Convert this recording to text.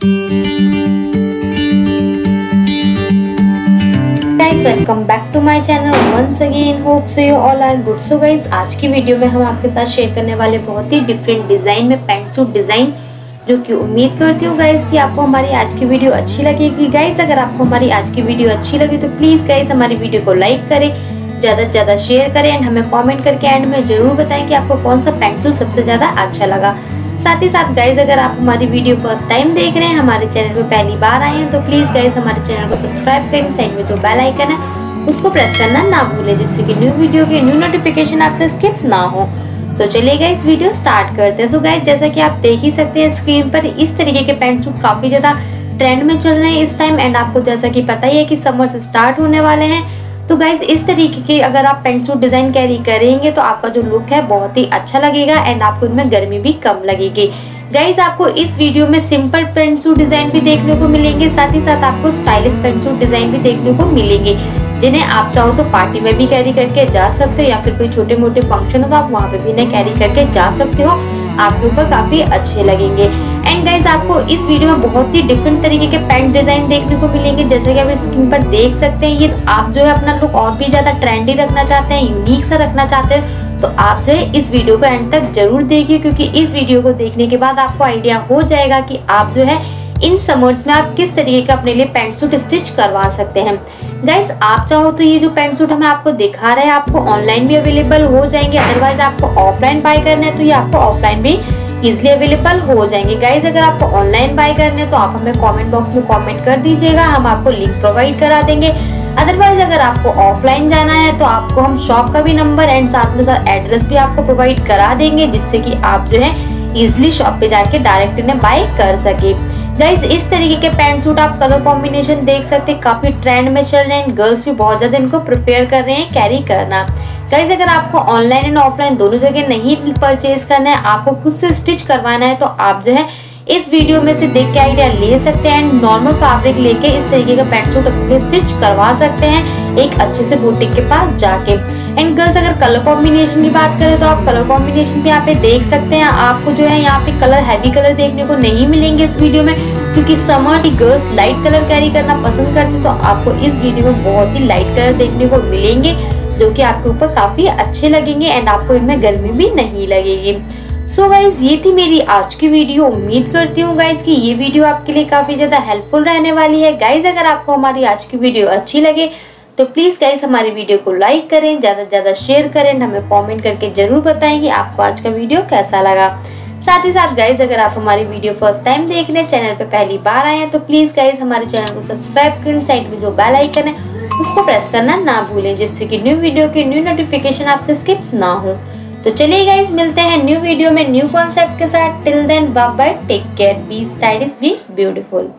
guys welcome back to my channel once again hope so you all are good so guys आज की video में हम आपके साथ शेयर करने वाले बहुत ही डिफरेंट डिज़ाइन में पैंट सूट डिज़ाइन जो कि उम्मीद करती हूँ गाइस कि आपको हमारी आज की वीडियो अच्छी लगेगी। गाइस अगर आपको हमारी आज की वीडियो अच्छी लगी तो प्लीज़ गाइस हमारी वीडियो को लाइक करें, ज़्यादा से ज़्यादा शेयर करें एंड हमें कॉमेंट करके एंड में ज़रूर बताएँ कि आपको कौन सा पैंट सूट सबसे ज़्यादा अच्छा लगा। साथ ही साथ गाइज़ अगर आप हमारी वीडियो फ़र्स्ट टाइम देख रहे हैं, हमारे चैनल पे पहली बार आए हैं तो प्लीज़ गाइज़ हमारे चैनल को सब्सक्राइब करें साइड में जो बेल आइकन है। उसको प्रेस करना ना भूलें, जिससे कि न्यू वीडियो के न्यू नोटिफिकेशन आपसे स्किप ना हो। तो चलिए गाइज़ वीडियो स्टार्ट करते हैं। सो गाइज़ जैसा कि आप देख ही सकते हैं स्क्रीन पर इस तरीके के पैंट सूट काफ़ी ज़्यादा ट्रेंड में चल रहे हैं इस टाइम एंड आपको जैसा कि पता ही है कि समर से स्टार्ट होने वाले हैं। तो गाइज़ इस तरीके के अगर आप पेंट सूट डिज़ाइन कैरी करेंगे तो आपका जो लुक है बहुत ही अच्छा लगेगा एंड आपको इनमें गर्मी भी कम लगेगी। गाइज़ आपको इस वीडियो में सिंपल पेंट सूट डिज़ाइन भी देखने को मिलेंगे, साथ ही साथ आपको स्टाइलिश पेंट सूट डिज़ाइन भी देखने को मिलेंगे। जिन्हें आप चाहो तो पार्टी में भी कैरी करके जा सकते हो या फिर कोई छोटे मोटे फ़ंक्शन हो तो आप वहाँ पे भी इन्हें कैरी करके जा सकते हो। आपके ऊपर काफ़ी अच्छे लगेंगे। गाइज़ आपको इस वीडियो में बहुत ही डिफरेंट तरीके के पैंट डिज़ाइन देखने को मिलेंगे। जैसे कि आप स्क्रीन पर देख सकते हैं, ये आप जो है अपना लुक और भी ज़्यादा ट्रेंडी रखना चाहते हैं यूनिक सा रखना चाहते हैं तो आप जो है इस वीडियो को एंड तक ज़रूर देखिए, क्योंकि इस वीडियो को देखने के बाद आपको आइडिया हो जाएगा कि आप जो है इन समर्स में आप किस तरीके का अपने लिए पैंट सूट स्टिच करवा सकते हैं। गाइस आप चाहो तो ये जो पैंट सूट हमें आपको दिखा रहे हैं, आपको ऑनलाइन भी अवेलेबल हो जाएँगे अदरवाइज़ आपको ऑफलाइन बाय करना है तो ये आपको ऑफलाइन भी इजिली अवेलेबल हो जाएँगे। गाइज़ अगर आपको ऑनलाइन बाय करने तो आप हमें कमेंट बॉक्स में कमेंट कर दीजिएगा। हम आपको लिंक प्रोवाइड करा देंगे। अदरवाइज़ अगर आपको ऑफलाइन जाना है तो आपको हम शॉप का भी नंबर एंड साथ में साथ एड्रेस भी आपको प्रोवाइड करा देंगे, जिससे कि आप जो है इजिली शॉप पे जाके डायरेक्ट इन्हें बाय कर सके। गाइज़ इस तरीके के पैंट सूट आप कलर कॉम्बिनेशन देख सकते हैं। काफ़ी ट्रेंड में चल रहे हैं। गर्ल्स भी बहुत ज़्यादा इनको प्रिपेयर कर रहे हैं कैरी करना। गाइज़ अगर आपको ऑनलाइन एंड ऑफलाइन दोनों जगह नहीं परचेज करना है, आपको खुद से स्टिच करवाना है तो आप जो है इस वीडियो में से देख के आइडिया ले सकते हैं एंड नॉर्मल फैब्रिक लेके इस तरीके का पैंट सूट अपने स्टिच करवा सकते हैं एक अच्छे से बुटीक के पास जाके। एंड गर्ल्स अगर कलर कॉम्बिनेशन की बात करें तो आप कलर कॉम्बिनेशन भी यहाँ पे देख सकते हैं। आपको जो है यहाँ पे कलर हैवी कलर देखने को नहीं मिलेंगे इस वीडियो में, क्योंकि समर की गर्ल्स लाइट कलर कैरी करना पसंद करते तो आपको इस वीडियो में बहुत ही लाइट कलर देखने को मिलेंगे। जो कि आपके ऊपर काफ़ी अच्छे लगेंगे एंड आपको इनमें गर्मी भी नहीं लगेगी। सो so गाइज़ ये थी मेरी आज की वीडियो उम्मीद करती हूँ गाइज़ कि ये वीडियो आपके लिए काफ़ी ज़्यादा हेल्पफुल रहने वाली है। गाइज़ अगर आपको हमारी आज की वीडियो अच्छी लगे तो प्लीज़ गाइज़ हमारी वीडियो को लाइक करें, ज़्यादा से ज़्यादा शेयर करें हमें कमेंट करके ज़रूर बताएँ कि आपको आज का वीडियो कैसा लगा। साथ ही साथ गाइज़ अगर आप हमारी वीडियो फ़र्स्ट टाइम देख रहे हैं, चैनल पे पहली बार आए हैं तो प्लीज़ गाइज़ हमारे चैनल को सब्सक्राइब करें, साइड में जो बेल आइकन है उसको प्रेस करना ना भूलें, जिससे कि न्यू वीडियो के न्यू नोटिफिकेशन आपसे स्किप ना हो। तो चलिए गाइज़ मिलते हैं न्यू वीडियो में न्यू कॉन्सेप्ट के साथ। Till then bye take care be stylish be beautiful